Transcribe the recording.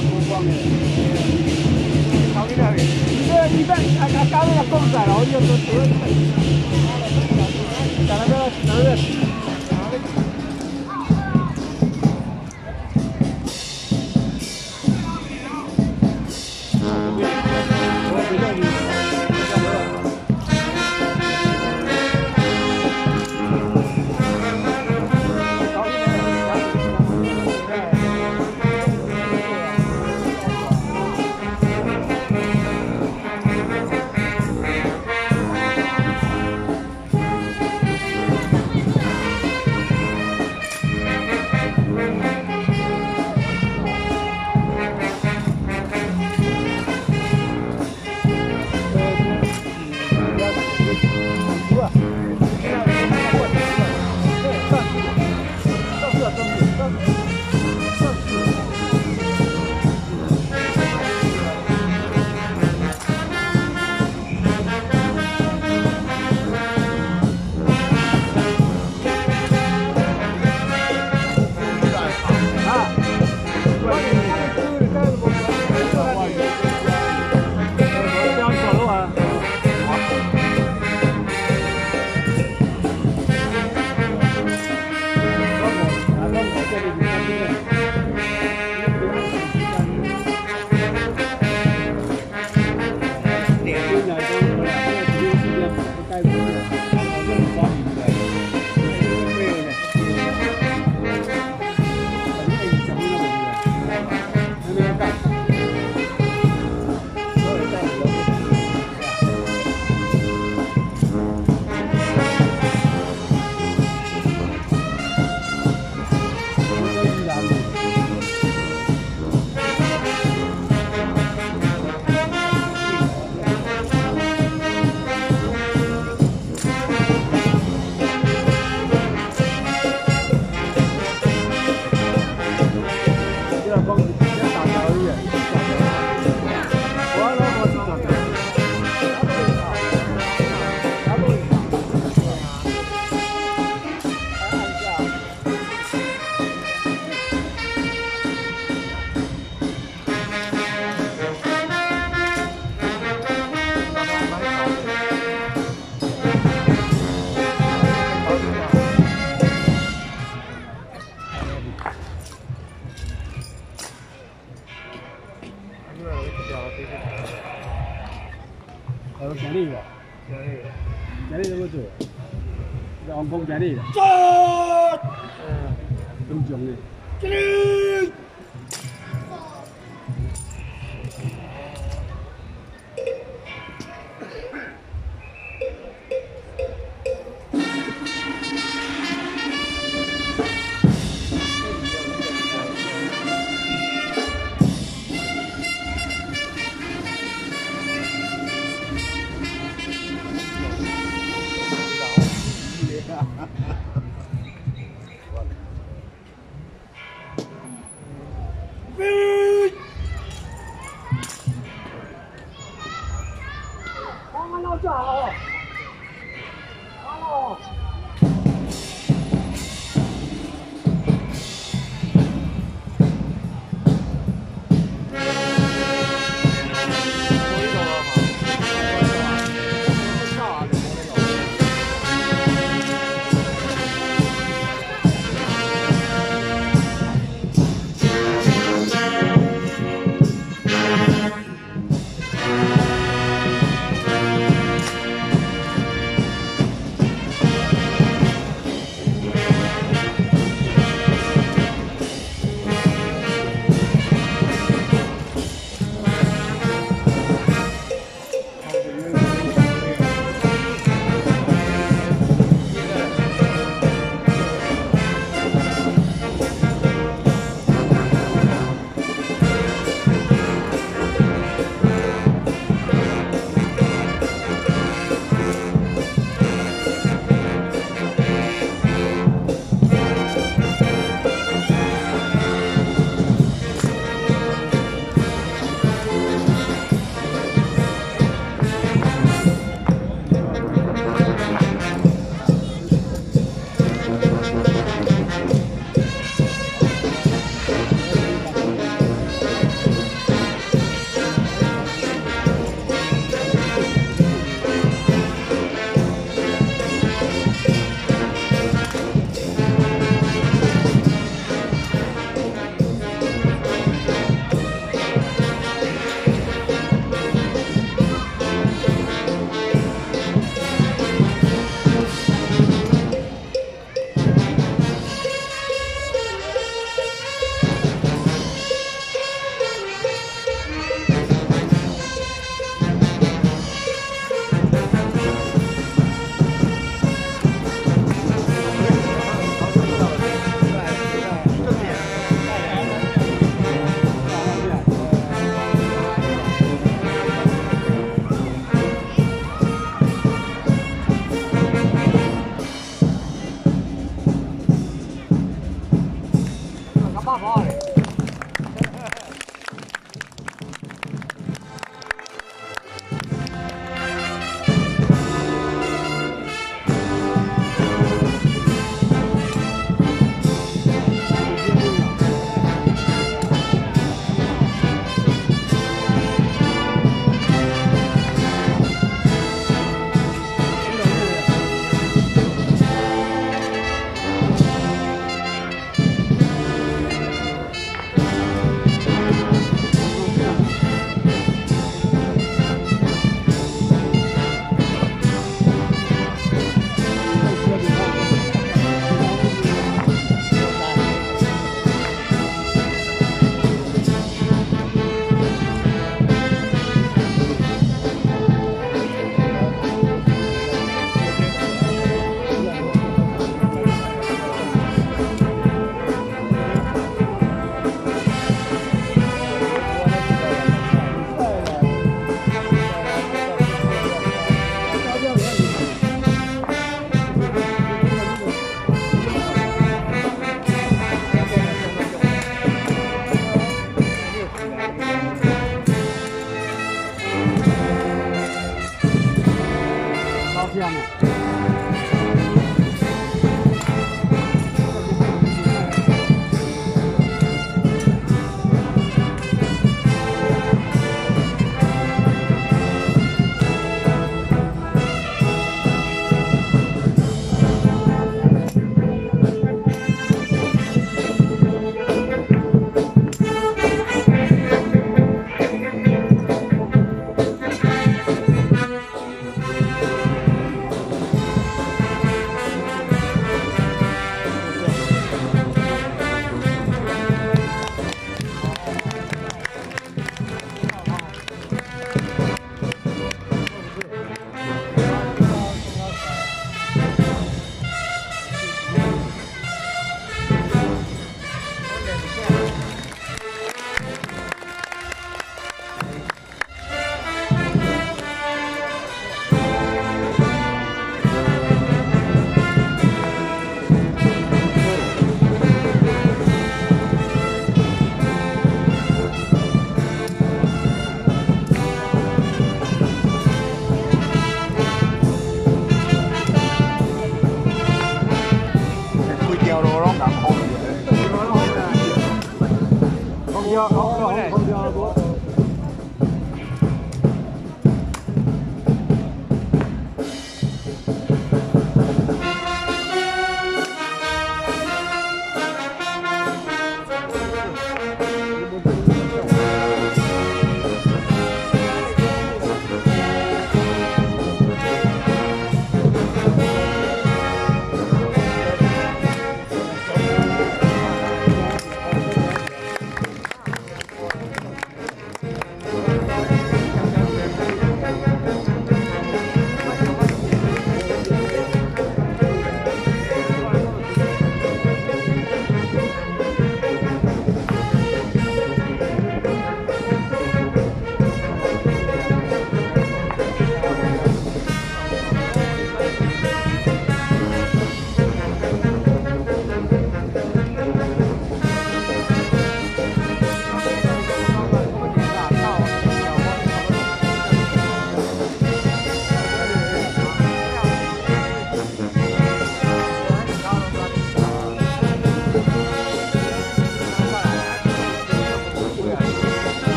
不光的。好厉害！这一旦啊啊搞那个公仔了，我就说得了。讲那个得了。有奖励的， 어, 자리가. 자리 잡아줘. 엉봉 자리. 쫙! 좀 정리. 찌릿!